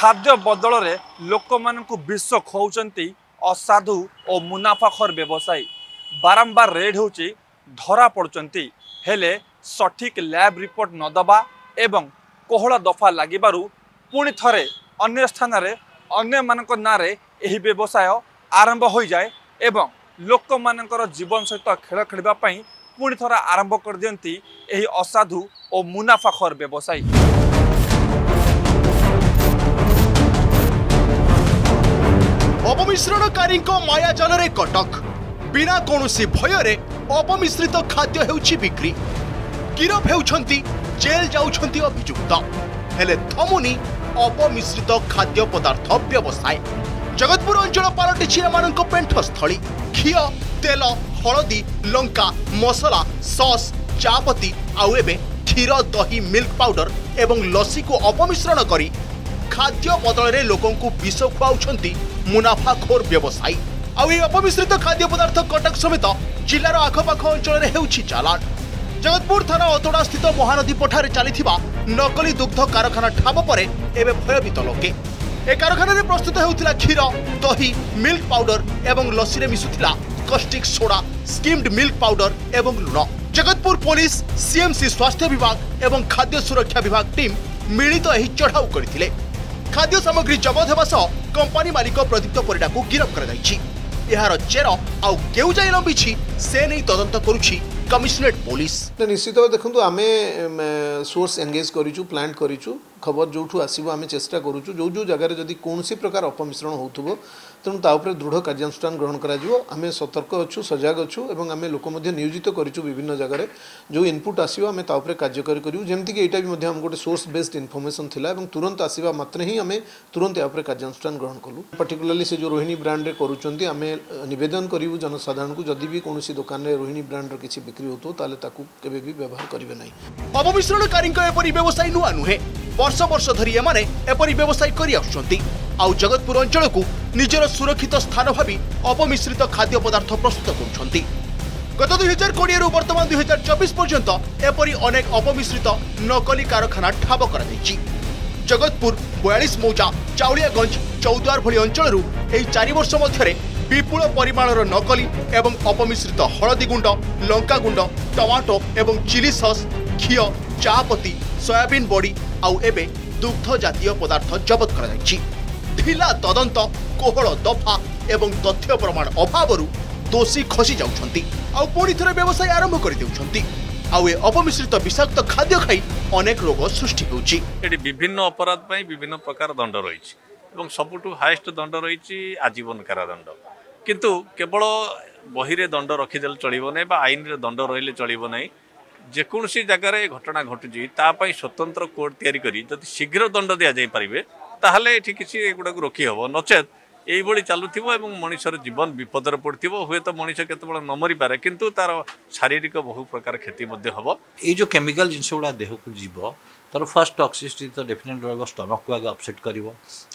ଖାଦ୍ୟ ବଦଳରେ ଲୋକମାନଙ୍କୁ ବିଷ ଖୋଉଛନ୍ତି ଅସାଧୁ ଓ ମୁନାଫାଖର ବ୍ୟବସାୟୀ ବାରମ୍ବାର ରେଡ୍ ହେଉଛି ଧରା ପଡ଼ୁଛନ୍ତି ହେଲେ ସଠିକ୍ ଲ୍ୟାବ୍ ରିପୋର୍ଟ ନ ଦେବା ଏବଂ କୋହଳ ଦଫା ଲାଗିବାରୁ ପୁଣି ଥରେ ଅନ୍ୟ ସ୍ଥାନରେ ଅନ୍ୟମାନଙ୍କ ନାଁରେ ଏହି ବ୍ୟବସାୟ ଆରମ୍ଭ ହୋଇଯାଏ ଏବଂ ଲୋକମାନଙ୍କର ଜୀବନ ସହିତ ଖେଳ ଖେଳିବା ପାଇଁ ପୁଣି ଥରେ ଆରମ୍ଭ କରିଦିଅନ୍ତି ଏହି ଅସାଧୁ ଓ ମୁନାଫାଖର ବ୍ୟବସାୟୀ ଅପମିଶ୍ରଣକାରୀଙ୍କ ମାୟାଜାଲରେ କଟକ ବିନା କୌଣସି ଭୟରେ ଅପମିଶ୍ରିତ ଖାଦ୍ୟ ହେଉଛି ବିକ୍ରି ଗିରଫ ହେଉଛନ୍ତି ଜେଲ୍ ଯାଉଛନ୍ତି ଅଭିଯୁକ୍ତ ହେଲେ ଥମୁନି ଅପମିଶ୍ରିତ ଖାଦ୍ୟ ପଦାର୍ଥ ବ୍ୟବସାୟ ଜଗତପୁର ଅଞ୍ଚଳ ପାଲଟିଛି ଏମାନଙ୍କ ପେଣ୍ଠସ୍ଥଳୀ ଘିଅ ତେଲ ହଳଦୀ ଲଙ୍କା ମସଲା ସସ୍ ଚାପତି ଆଉ ଏବେ କ୍ଷୀର ଦହି ମିଲ୍କ ପାଉଡର ଏବଂ ଲସିକୁ ଅପମିଶ୍ରଣ କରି ଖାଦ୍ୟ ବଦଳରେ ଲୋକଙ୍କୁ ବିଷ ଖୁଆଉଛନ୍ତି মুনাফাখোর ব্যবসায়ী ଆଉ ଏହି ଅପମିଶ୍ରିତ ଖାଦ୍ୟ ପଦାର୍ଥ କଟକ ସମେତ ଜିଲ୍ଲାର ଆଖପାଖ ଅଞ୍ଚଳରେ ହେଉଛି ଚାଲାଣ ଜଗତପୁର ଥାନା ଅତଡ଼ା ସ୍ଥିତ ମହାନଦୀ ପଠାରେ ଚାଲିଥିବା ନକଲି ଦୁଗ୍ଧ କାରଖାନା ଠାବ ପରେ ଏବେ ଭୟଭୀତ ଲୋକେ ଏ କାରଖାନାରେ ପ୍ରସ୍ତୁତ ହେଉଥିଲା କ୍ଷୀର ଦହି ମିଲ୍କ ପାଉଡର ଏବଂ ଲସିରେ ମିଶୁଥିଲା caustic soda skimmed milk powder ଏବଂ ଲୁଣ ଜଗତପୁର ପୋଲିସ ସିଏମ୍ସି ସ୍ୱାସ୍ଥ୍ୟ ବିଭାଗ ଏବଂ ଖାଦ୍ୟ ସୁରକ୍ଷା ବିଭାଗ ଟିମ୍ ମିଳିତ ଏହି ଚଢ଼ାଉ କରିଥିଲେ ଖାଦ୍ୟ ସାମଗ୍ରୀ ଜବତ ହେବା ସହ କମ୍ପାନୀ ମାଲିକ ପ୍ରଦୀପ୍ତ ପରିଡ଼ାକୁ ଗିରଫ କରାଯାଇଛି ଏହାର ଚେର ଆଉ କେଉଁ ଯାଇ ଲମ୍ବିଛି ସେ ନେଇ ତଦନ୍ତ କରୁଛି କମିଶନରେଟ୍ ପୋଲିସ ନିଶ୍ଚିତ ଦେଖନ୍ତୁ ଆମେ ସୋର୍ସ ଏଙ୍ଗେଜ୍ କରିଛୁ ପ୍ଲାଣ୍ଟ କରିଛୁ खबर जो आसो आम चेषा करुच्छू जो जो जगह जदि कौन प्रकार अपमिश्रण हो तेणुतापर दृढ़ कार्यानुषान ग्रहण करें सतर्क अच्छा सजग अच्छू और आम लोक नियोजित करूँ जो इनपुट आसो आम कार्यकारी करमती कि यहाँ भी गोटे सोर्स बेस्ड इनफर्मेसन थी तुरंत आसवा मात्र ही आम तुरंत यापर कार्यानुषान ग्रहण कलु पर्टिकुलाली से जो रोहिणी ब्रांड्रे करें नवेदन करूँ जनसाधारण को जदि भी कौन दोकान रोहिणी ब्रांड किसी बिक्री व्यवहार करेंगे ना अवमिश्रणकारी नुआ नुहे বর্ষ বর্ষ ধরি এমানে এপরি ব্যবসায় করে আসুচার আউ জগৎপুর অঞ্চলক নিজের সুরক্ষিত স্থান ভাবি অপমিশ্রিত খাদ্য পদার্থ প্রস্তুত করছেন গত দুই হাজার কোড়িয়ে বর্তমান দুই হাজার চব্বিশ পর্যন্ত এপরি অনেক অপমিশ্রিত নকলি কারখানা ঠাব করা যাইছে জগৎপুর বয়াশ মৌজা চাউলিয়াগঞ্জ চৌদ্বার ভি অঞ্চল এই চারি বর্ষ মধ্যে বিপুল পরিমাণর নকলি এবং অপমিশ্রিত হলদি গুণ্ড লঙ্কা গুণ্ড টমাটো এবং চিলি সস ঘিও চাপতি সয়াবিন বড়ি আউ এবে দুগ্ধ জাতীয় পদার্থ জবত করা যাইছি ঢিলা তদন্ত কোহল দফা এবং তথ্য প্রমাণ অভাবরু দোষী খসি যাচ্ছেন আউ পুনি থরে ব্যবসায় আরম্ভ করে দেউছন্তি আউ এ অপমিশ্রিত বিষাক্ত খাদ্য খাই অনেক রোগ সৃষ্টি হচ্ছে এটি বিভিন্ন অপরাধ পাই বিভিন্ন প্রকার দণ্ড রয়েছে এবং সবুঠু হাইয়েস্ট দণ্ড রয়েছে আজীবন কারাদণ্ড কিন্তু কেবল বহিরে দণ্ড রখিদেলে চলিব নাই বা আইনরে দণ্ড রহলে চলিব নাই ଯେକୌଣସି ଜାଗାରେ ଘଟଣା ଘଟୁଛି ତା ପାଇଁ ସ୍ୱତନ୍ତ୍ର କୋର୍ଟ ତିଆରି କରି ଯଦି ଶୀଘ୍ର ଦଣ୍ଡ ଦିଆଯାଇପାରିବେ ତାହେଲେ ଏଠି କିଛି ଏଗୁଡ଼ାକୁ ରୋକି ହେବ ନଚେତ୍ এইভাবে চালুব এবং মানুষের জীবন বিপদরে পড়ুব হুয়েত মানুষ কেতবে নমরিপারে কিন্তু তার শারীরিক বহু প্রকার ক্ষতি হব এই যে কেমিকাল জিনিসগুলা দেহক যাব তার ফার্স্ট টক্সিসিটি তো ডেফিনেট রহব স্টমক আগে অপসেট করব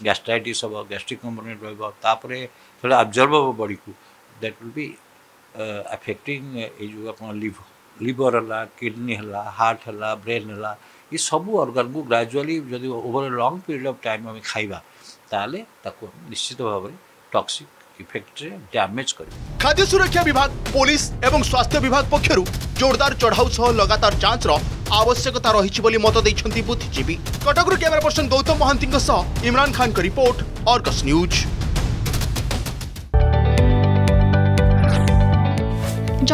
গ্যাস্ট্রাইটিস হব গ্যাস্ট্রিক কম্পোনেন্ট রহব তাপরে সেটা আবজর্ভ হব বডিকু দ্যাট উইল বি আফেক্টিং এই যে আপনার লিভর লিভার লা কিডনি লা হাট লা ব्रेन লা ই সব অর্গান গু গ্রাজুয়ালি যদি ওভারলং পিরিয়ড অফ টাইম আমি খাইবা তালে তাকু নিশ্চিত ভাবে টক্সিক ইফেক্টরি ড্যামেজ করি খাদ্য সুরক্ষা বিভাগ পুলিশ এবং স্বাস্থ্য বিভাগ পক্ষরু জোরদার চড়াও সহ লাগাতার চাঞ্চর আবশ্যকতা রহিছে বলি মত দেচন্তি বুদ্ধিজীবী কটকৰ কেমৰা পৰسن গৌতম মহন্তিৰ সহ ইমরান খানৰ ৰিপৰ্ট অৰগাস নিউজ